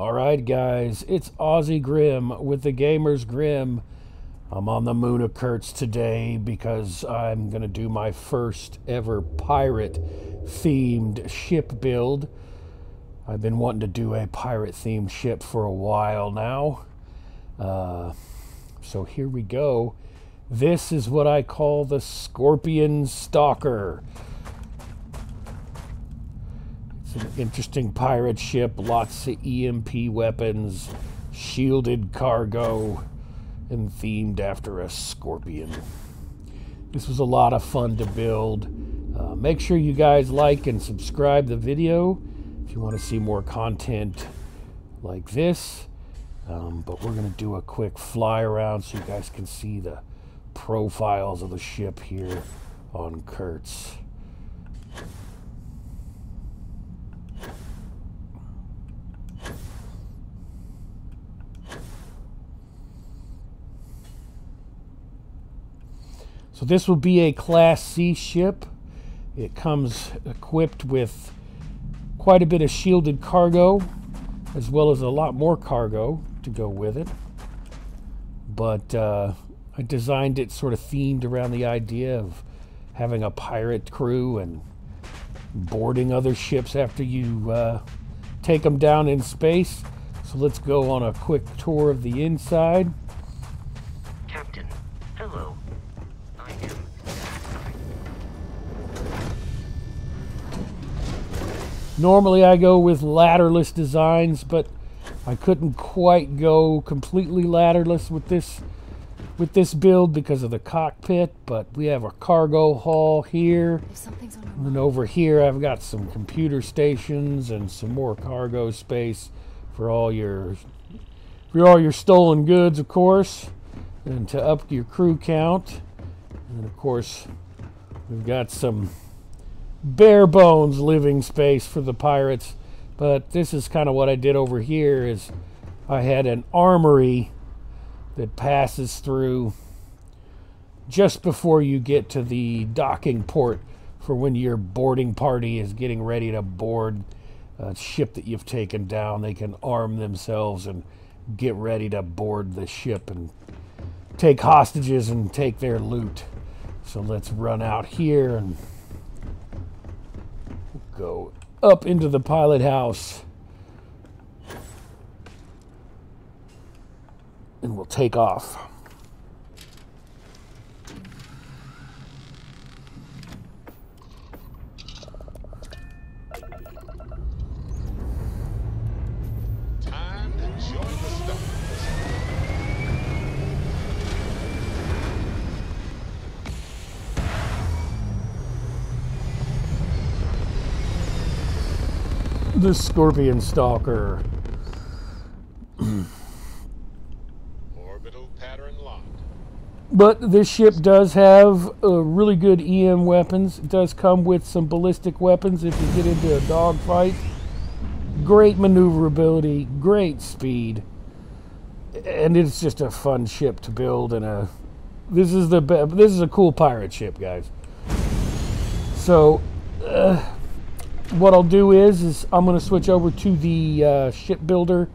All right, guys, it's Aussie Grim with the Gamers Grimm. I'm on the moon of Kurtz today because I'm going to do my first ever pirate themed ship build. I've been wanting to do a pirate themed ship for a while now. Uh, so here we go. This is what I call the Scorpion Stalker. It's an interesting pirate ship, lots of EMP weapons, shielded cargo, and themed after a scorpion. This was a lot of fun to build. Uh, make sure you guys like and subscribe the video if you want to see more content like this. Um, but we're going to do a quick fly around so you guys can see the profiles of the ship here on Kurtz. So this will be a Class C ship. It comes equipped with quite a bit of shielded cargo, as well as a lot more cargo to go with it. But uh, I designed it sort of themed around the idea of having a pirate crew and boarding other ships after you uh, take them down in space. So let's go on a quick tour of the inside. Captain, hello. Normally I go with ladderless designs, but I couldn't quite go completely ladderless with this with this build because of the cockpit, but we have a cargo hall here. And over here I've got some computer stations and some more cargo space for all your for all your stolen goods, of course, and to up your crew count. And of course, we've got some bare bones living space for the pirates. But this is kind of what I did over here is I had an armory that passes through just before you get to the docking port for when your boarding party is getting ready to board a ship that you've taken down. They can arm themselves and get ready to board the ship and take hostages and take their loot. So let's run out here and go up into the pilot house. And we'll take off. Time to join the stars. The Scorpion Stalker. Orbital pattern locked. But this ship does have uh, really good EM weapons. It does come with some ballistic weapons if you get into a dogfight. Great maneuverability, great speed, and it's just a fun ship to build. And a this is the this is a cool pirate ship, guys. So, uh, what I'll do is is I'm going to switch over to the uh, ship builder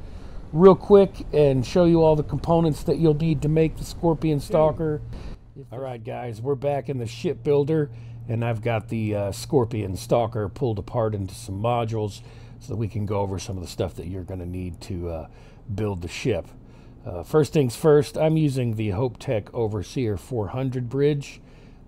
real quick and show you all the components that you'll need to make the Scorpion Stalker. All right, guys, we're back in the ship builder, and I've got the uh, Scorpion Stalker pulled apart into some modules so that we can go over some of the stuff that you're going to need to uh, build the ship. Uh, first things first, I'm using the Hope Tech Overseer 400 bridge.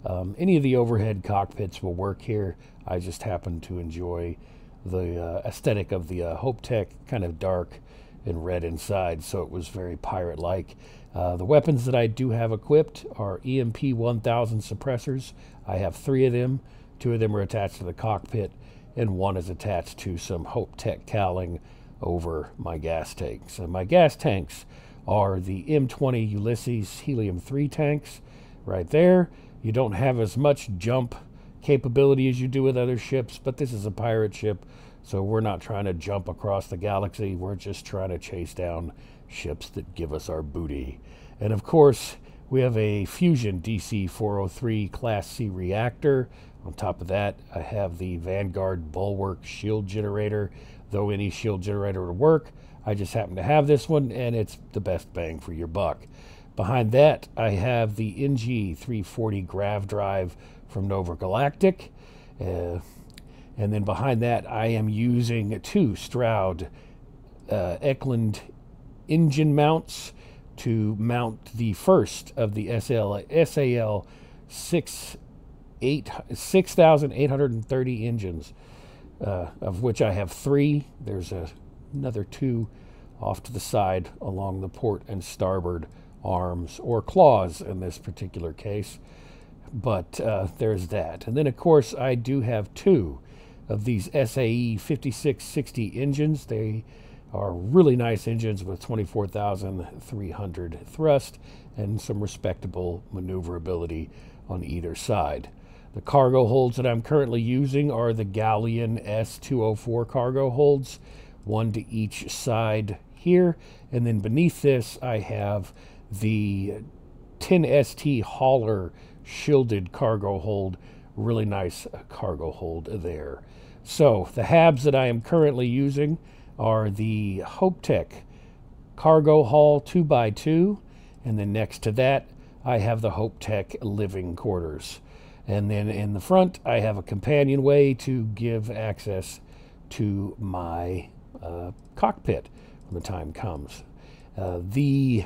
Um, any of the overhead cockpits will work here. I just happen to enjoy the uh, aesthetic of the uh, Hope Tech, kind of dark and red inside, so it was very pirate like. Uh, the weapons that I do have equipped are EMP 1000 suppressors. I have three of them. Two of them are attached to the cockpit, and one is attached to some Hope Tech cowling over my gas tanks. And my gas tanks are the M20 Ulysses Helium 3 tanks right there. You don't have as much jump capability as you do with other ships, but this is a pirate ship, so we're not trying to jump across the galaxy. We're just trying to chase down ships that give us our booty. And of course, we have a Fusion DC 403 Class C reactor. On top of that, I have the Vanguard Bulwark shield generator. though any shield generator would work. I just happen to have this one, and it's the best bang for your buck. Behind that, I have the NG340 Grav Drive from Nova Galactic. Uh, and then behind that, I am using two Stroud uh, Eklund engine mounts to mount the first of the SL, SAL 6, 8, 6,830 engines, uh, of which I have three. There's a, another two off to the side along the port and starboard arms, or claws in this particular case. But uh, there's that. And then, of course, I do have two of these SAE 5660 engines. They are really nice engines with 24,300 thrust and some respectable maneuverability on either side. The cargo holds that I'm currently using are the Galleon S204 cargo holds, one to each side here. And then beneath this, I have the 10ST hauler shielded cargo hold. Really nice cargo hold there. So the habs that I am currently using are the HopeTech cargo haul 2x2. And then next to that, I have the HopeTech living quarters. And then in the front, I have a companionway to give access to my uh, cockpit when the time comes. Uh, the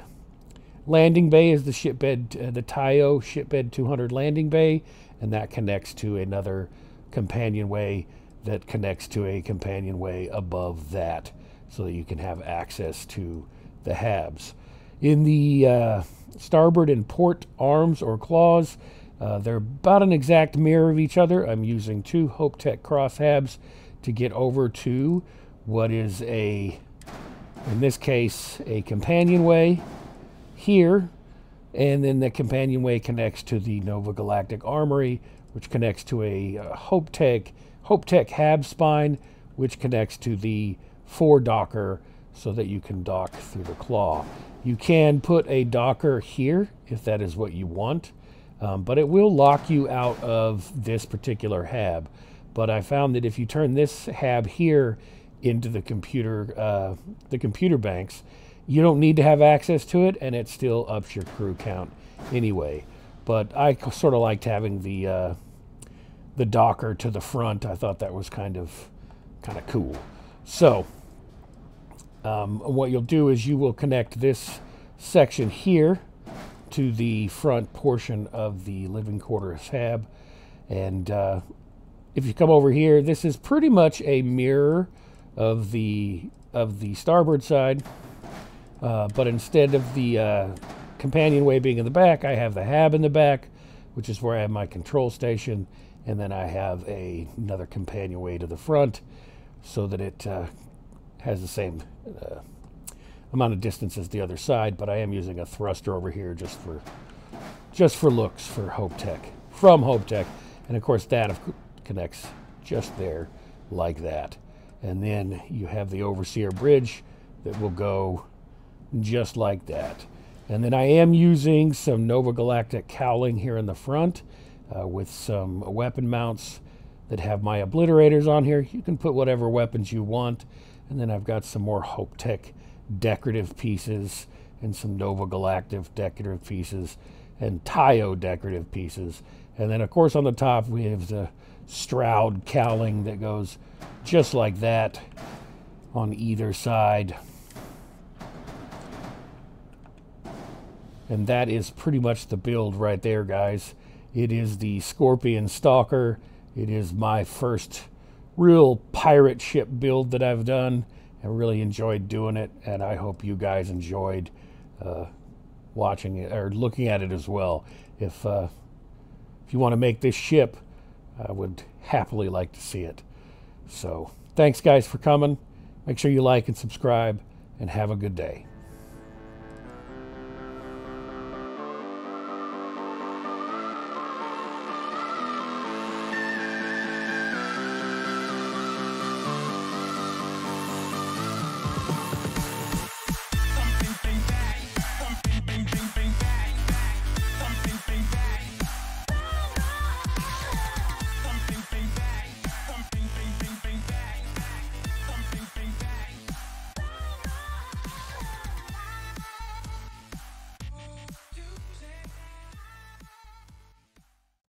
landing bay is the shipbed, uh, the Taiyo shipbed 200 landing bay, and that connects to another companionway that connects to a companionway above that so that you can have access to the habs. In the uh, starboard and port arms or claws, uh, they're about an exact mirror of each other. I'm using two HopeTech cross habs to get over to what is a in this case, a companionway here, and then the companionway connects to the Nova Galactic Armory, which connects to a uh, HopeTech, HopeTech hab spine, which connects to the four docker so that you can dock through the claw. You can put a docker here if that is what you want, um, but it will lock you out of this particular hab. But I found that if you turn this hab here into the computer uh, the computer banks. You don't need to have access to it, and it still ups your crew count anyway. But I sort of liked having the uh, the Docker to the front. I thought that was kind of kind of cool. So um, what you'll do is you will connect this section here to the front portion of the living quarters hab. And uh, if you come over here, this is pretty much a mirror of the of the starboard side, uh, but instead of the uh, companionway being in the back, I have the hab in the back, which is where I have my control station, and then I have a, another companionway to the front, so that it uh, has the same uh, amount of distance as the other side. But I am using a thruster over here just for just for looks for HopeTech from HopeTech, and of course that connects just there like that. And then you have the Overseer bridge that will go just like that. And then I am using some Nova Galactic cowling here in the front uh, with some weapon mounts that have my obliterators on here. You can put whatever weapons you want. And then I've got some more Hope Tech decorative pieces and some Nova Galactic decorative pieces and Taiyo decorative pieces. And then, of course, on the top, we have the Stroud cowling that goes just like that on either side. And that is pretty much the build right there, guys. It is the Scorpion Stalker. It is my first real pirate ship build that I've done. I really enjoyed doing it, and I hope you guys enjoyed uh, watching it or looking at it as well. If uh, if you want to make this ship, I would happily like to see it. So thanks, guys, for coming. Make sure you like and subscribe, and have a good day.